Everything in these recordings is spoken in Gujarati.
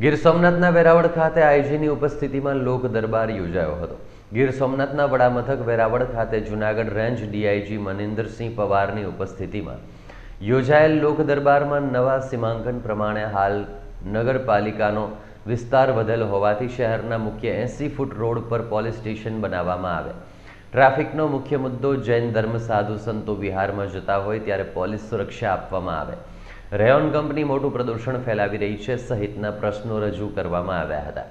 ગીર સોમનાથના વેરાવળ ખાતે આઈજીની ઉપસ્થિતિમાં લોક દરબાર યોજાયો હતો. ગીર સોમનાથના વડામથક વેરાવળ ખાતે જૂનાગઢ રેન્જ ડીઆઈજી મનિંદરસિંહ પવારની ઉપસ્થિતિમાં યોજાયેલ લોક દરબારમાં નવા સીમાંકન પ્રમાણે હાલ નગરપાલિકાનો વિસ્તાર વધેલ હોવાથી શહેરના મુખ્ય એંસી ફૂટ રોડ પર પોલીસ સ્ટેશન બનાવવામાં આવે. ટ્રાફિકનો મુખ્ય મુદ્દો જૈન ધર્મ સાધુ સંતો વિહારમાં જતા હોય ત્યારે પોલીસ સુરક્ષા આપવામાં આવે. રેયોન કંપની મોટું પ્રદૂષણ ફેલાવી રહી છે સહિતના પ્રશ્નો રજૂ કરવામાં આવ્યા હતા.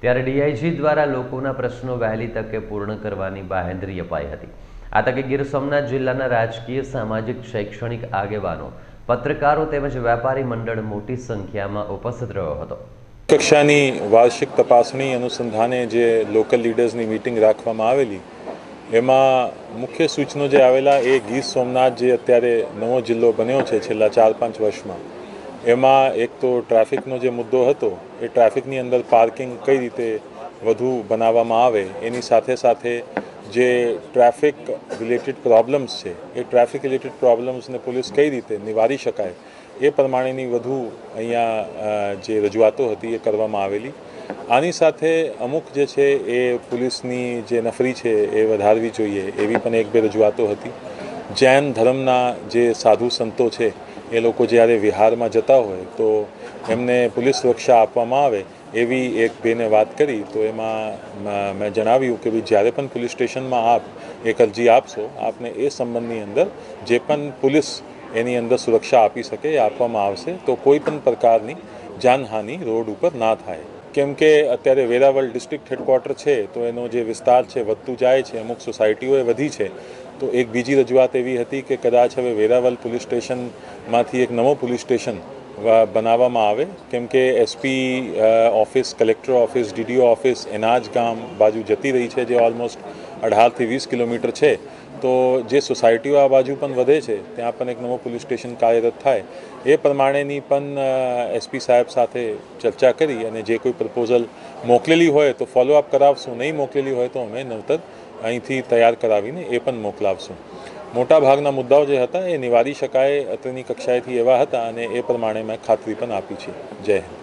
ત્યારે ડીઆઈજી દ્વારા લોકોના પ્રશ્નો વહેલી તકે પૂર્ણ કરવાની બાહેંધરી અપાઈ હતી. આ તકે ગીર સોમનાથ જિલ્લાના રાજકીય, સામાજિક, શૈક્ષણિક આગેવાનો, પત્રકારો તેમજ વેપારી મંડળ મોટી સંખ્યામાં ઉપસ્થિત રહ્યો હતો. કક્ષાની વાર્ષિક તપાસણી અનુસંધાને જે લોકલ લીડર્સની મિટિંગ રાખવામાં આવેલી એમાં મુખ્ય સૂચનો જે આવેલા એ ગીર સોમનાથ જે અત્યારે નવો જિલ્લો બન્યો છે છેલ્લા ચાર પાંચ વર્ષમાં. એમાં એક તો ટ્રાફિકનો જે મુદ્દો હતો, એ ટ્રાફિકની અંદર પાર્કિંગ કઈ રીતે વધુ બનાવવામાં આવે, એની સાથે સાથે જે ટ્રાફિક રિલેટેડ પ્રોબ્લેમ્સ છે, એ ટ્રાફિક રિલેટેડ પ્રોબ્લેમ્સને પોલીસ કઈ રીતે નિવારી શકાય, એ પ્રમાણેની વધુ અહીંયા જે રજૂઆતો હતી એ કરવામાં આવેલી. આની સાથે અમુક જે છે એ પોલીસની જે નફરી છે એ વધારવી જોઈએ એવી પણ એક બે રજૂઆતો હતી. જૈન ધર્મના જે સાધુ સંતો છે એ લોકો જ્યારે વિહારમાં જતા હોય તો એમને પોલીસ સુરક્ષા આપવામાં આવે એવી એક બેને વાત કરી તો એમાં મેં જણાવ્યું કે ભાઈ જ્યારે પણ પોલીસ સ્ટેશનમાં આપ એક અરજી આપશો, આપને એ સંબંધની અંદર જે પણ પોલીસ એની અંદર સુરક્ષા આપી શકે એ આપવામાં આવશે તો કોઈ પણ પ્રકારની જાનહાનિ રોડ ઉપર ના થાય. કેમ કે અત્યારે વેરાવળ ડિસ્ટ્રિક્ટ હેડક્વાર્ટર છે, તો એનો જે વિસ્તાર છે, વધતું જાય છે, અમુક સોસાયટીઓએ વધી છે, તો એક બીજી રજૂઆત એવી હતી કે કદાચ હવે વેરાવળ પોલીસ સ્ટેશનમાંથી એક નવો પોલીસ સ્ટેશન બનાવવામાં આવે કેમ કે SP office collector office DDO office એના ગામ બાજુ જતી રહી છે જે ઓલમોસ્ટ અઢારથી વીસ કિલોમીટર છે તો જે સોસાયટીઓ આ બાજુ પણ વધે છે ત્યાં પણ એક નવો પોલીસ સ્ટેશન કાર્યરત થાય એ પ્રમાણેની પણ એસપી સાહેબ સાથે ચર્ચા કરી અને જે કોઈ પ્રપોઝલ મોકલેલી હોય તો ફોલોઅપ કરાવશું. નહીં મોકલેલી હોય તો અમે નવતર અહીંથી તૈયાર કરાવીને એ પણ મોકલાવશું. મોટા ભાગના મુદ્દાઓ જે હતા એ નિવારી શકાય અત્યારની કક્ષાએથી એવા હતા અને એ પ્રમાણે મેં ખાતરી પણ આપી છે. જય હિન્દ.